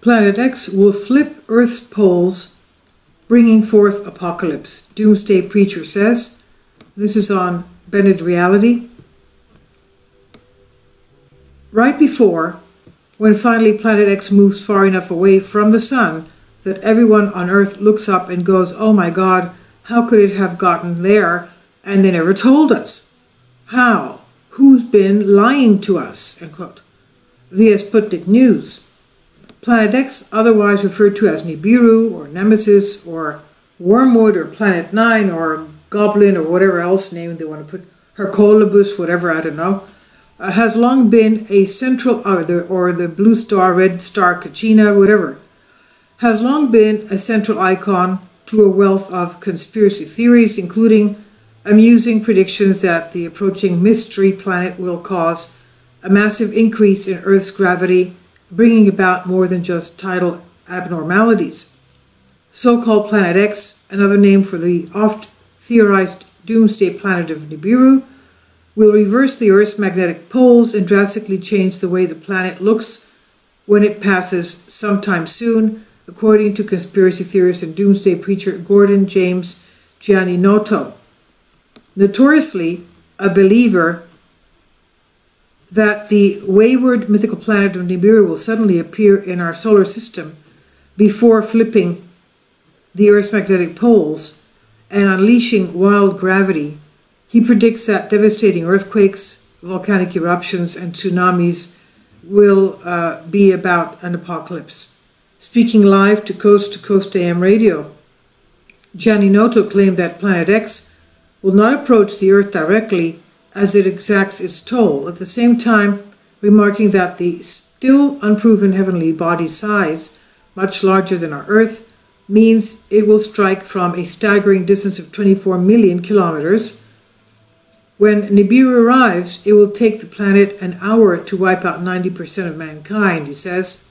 Planet X will flip Earth's poles, bringing forth apocalypse. Doomsday Preacher says. This is on Bended Reality. Right before, when finally Planet X moves far enough away from the Sun that everyone on Earth looks up and goes, Oh my God, how could it have gotten there? And they never told us. How? Who's been lying to us? End quote. Via Sputnik News. Planet X, otherwise referred to as Nibiru or Nemesis or Wormwood or Planet Nine or Goblin or whatever else name they want to put, Hercolubus, whatever, I don't know, uh, has long been a central, or the, or the blue star, red star, Kachina, whatever, has long been a central icon to a wealth of conspiracy theories, including amusing predictions that the approaching mystery planet will cause a massive increase in Earth's gravity, bringing about more than just tidal abnormalities. So called Planet X, another name for the oft theorized doomsday planet of Nibiru, will reverse the Earth's magnetic poles and drastically change the way the planet looks when it passes sometime soon, according to conspiracy theorist and doomsday preacher Gordon James Gianninoto. Notoriously a believer that the wayward mythical planet of Nibiru will suddenly appear in our solar system before flipping the Earth's magnetic poles and unleashing wild gravity, he predicts that devastating earthquakes, volcanic eruptions, and tsunamis will uh, be about an apocalypse. Speaking live to Coast to Coast AM radio, Gianninoto claimed that Planet X will not approach the Earth directly as it exacts its toll, at the same time remarking that the still unproven heavenly body size, much larger than our Earth, means it will strike from a staggering distance of 24 million kilometers. When Nibiru arrives, it will take the planet an hour to wipe out 90% of mankind, he says.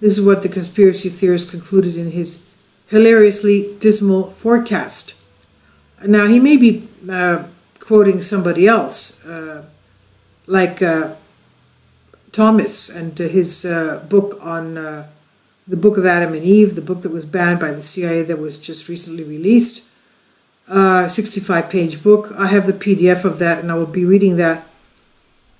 This is what the conspiracy theorist concluded in his hilariously dismal forecast. Now, he may be uh, quoting somebody else, uh, like uh, Thomas and his uh, book on uh, the Book of Adam and Eve, the book that was banned by the CIA that was just recently released. Uh, 65 page book. I have the PDF of that and I will be reading that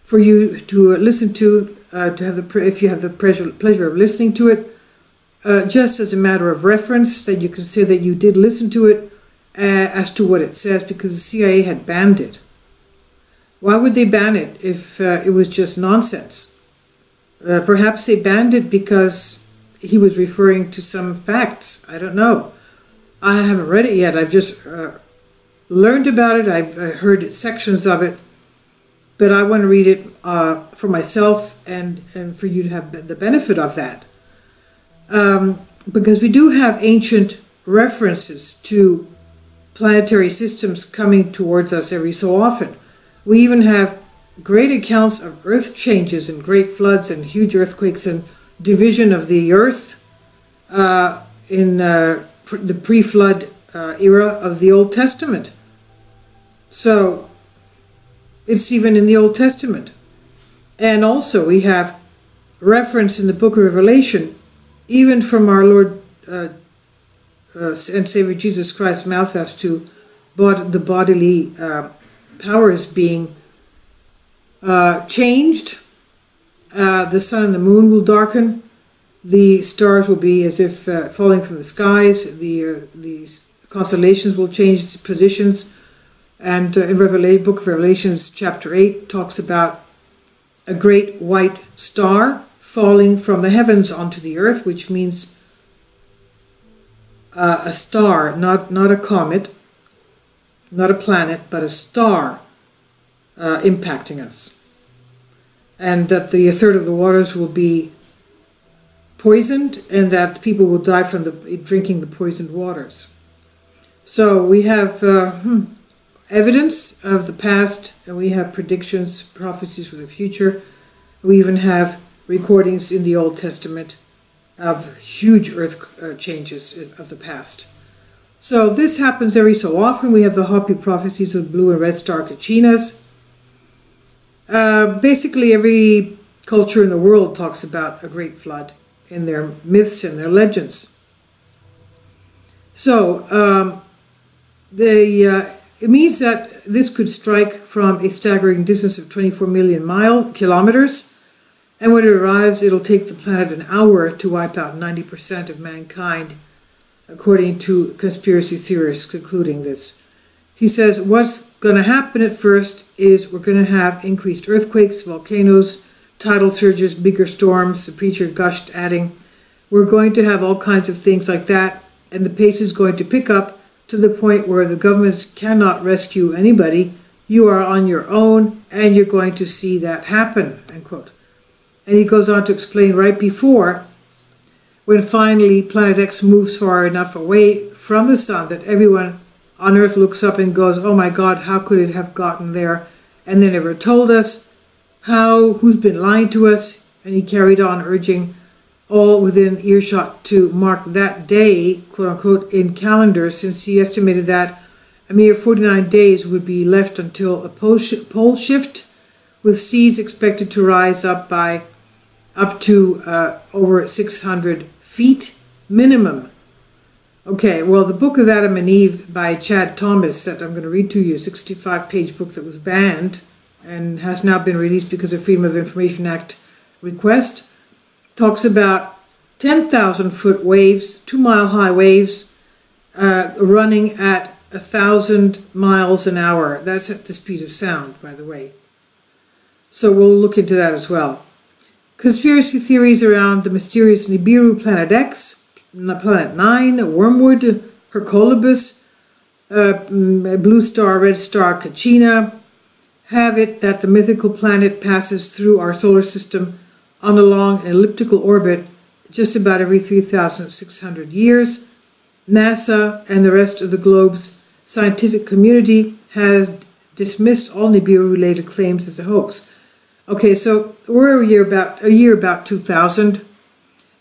for you to listen to, to have the if you have the pleasure, pleasure of listening to it, just as a matter of reference, that you can say that you did listen to it as to what it says because the CIA had banned it. Why would they ban it if uh, it was just nonsense? Uh, perhaps they banned it because he was referring to some facts. I don't know. I haven't read it yet. I've just uh, learned about it. I've uh, heard sections of it, but I want to read it uh, for myself and and for you to have the benefit of that. Um, because we do have ancient references to planetary systems coming towards us every so often. We even have great accounts of earth changes and great floods and huge earthquakes and division of the earth uh, in uh, pr- the pre flood uh, era of the Old Testament. So it's even in the Old Testament. And also, we have reference in the book of Revelation, even from our Lord uh, uh, and Savior Jesus Christ's mouth, as to bod- the bodily uh, powers being changed uh, the sun and the moon will darken. The stars will be as if uh, falling from the skies. The uh, the constellations will change positions. And uh, in Revelation, Book of Revelations, chapter eight talks about a great white star falling from the heavens onto the earth, which means uh, a star, not not a comet, not a planet, but a star impacting us and that the third of the waters will be poisoned and that people will die from the drinking the poisoned waters. So we have uh, hmm, evidence of the past and we have predictions, prophecies for the future. We even have recordings in the Old Testament of huge earth uh, changes of the past. So this happens every so often. We have the Hopi prophecies of blue and red star Kachinas uh, basically, every culture in the world talks about a great flood in their myths and their legends. So, um, uh, it means that this could strike from a staggering distance of 24 million mile kilometers, and when it arrives, it'll take the planet an hour to wipe out 90% of mankind, according to conspiracy theorists concluding this. He says what's going to happen at first is we're going to have increased earthquakes, volcanoes, tidal surges, bigger storms, the preacher gushed, adding, We're going to have all kinds of things like that, and the pace is going to pick up to the point where the governments cannot rescue anybody. You are on your own, and you're going to see that happen. End quote. And he goes on to explain right before, when finally Planet X moves far enough away from the sun that everyone on Earth looks up and goes, Oh my God, how could it have gotten there? And they never told us how, who's been lying to us. And he carried on urging all within earshot to mark that day, quote unquote, in calendar, since he estimated that a mere 49 days would be left until a pole, shift, with seas expected to rise up by up to uh, over 600 feet minimum. Okay, well, the book of Adam and Eve by Chan Thomas, that I'm going to read to you, a 65 page book that was banned and has now been released because of Freedom of Information Act request talks about 10,000 foot waves, two mile high waves, uh, running at a thousand miles an hour. That's at the speed of sound, by the way. So we'll look into that as well. Conspiracy theories around the mysterious Nibiru Planet X, Planet 9, Wormwood, Hercolubus, uh, Blue Star, Red Star, Kachina, have it that the mythical planet passes through our solar system on a long elliptical orbit just about every 3,600 years. NASA and the rest of the globe's scientific community has dismissed all Nibiru-related claims as a hoax. Okay, so we're a year about a year about 2000,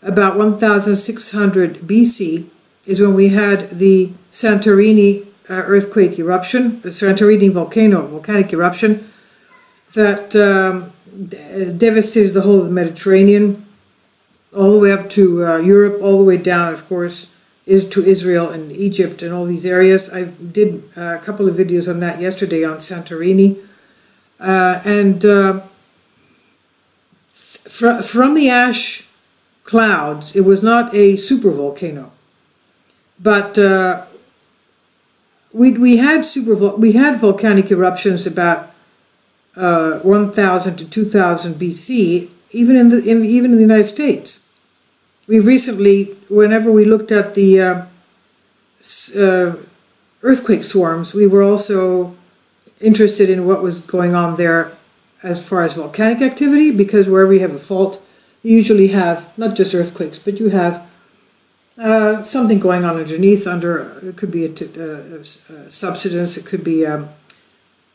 about 1,600 BC is when we had the Santorini uh, earthquake eruption, the Santorini volcano volcanic eruption that um, devastated the whole of the Mediterranean, all the way up to uh, Europe, all the way down, of course, is to Israel and Egypt and all these areas. I did uh, a couple of videos on that yesterday on Santorini. Uh, and uh, fr from the ash clouds, it was not a supervolcano. but uh, we we had super we had volcanic eruptions about uh, 1000 to 2000 BC, even in the in, even in the United States. We recently, whenever we looked at the uh, uh, earthquake swarms, we were also interested in what was going on there as far as volcanic activity, because wherever you have a fault, you usually have not just earthquakes, but you have uh, something going on underneath. Under it could be a, a, a subsidence, it could be um,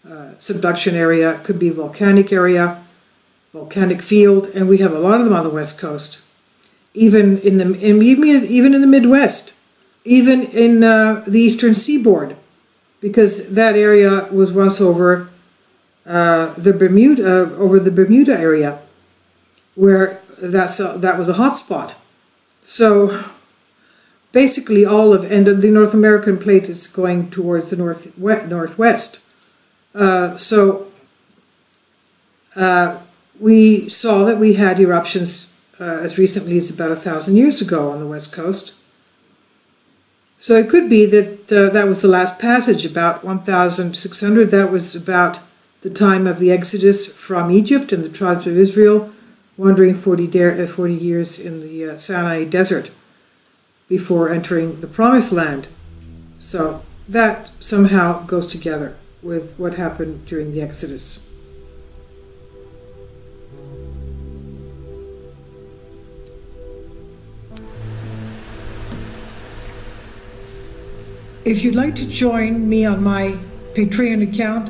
uh, subduction area, it could be volcanic area, volcanic field, and we have a lot of them on the west coast. Even in the even in the Midwest, even in uh, the eastern seaboard, because that area was once over uh, the Bermuda over the Bermuda area, where that's a, that was a hot spot. So basically, all of and the North American plate is going towards the north northwest. Uh, so uh, we saw that we had eruptions uh, as recently as about a thousand years ago on the west coast. So it could be that uh, that was the last passage, about 1,600. That was about the time of the Exodus from Egypt and the tribes of Israel wandering 40, uh, 40 years in the Sinai desert before entering the Promised Land. So that somehow goes together with what happened during the Exodus. If you'd like to join me on my Patreon account,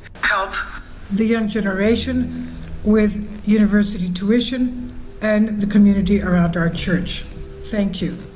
help the young generation with university tuition and the community around our church. Thank you.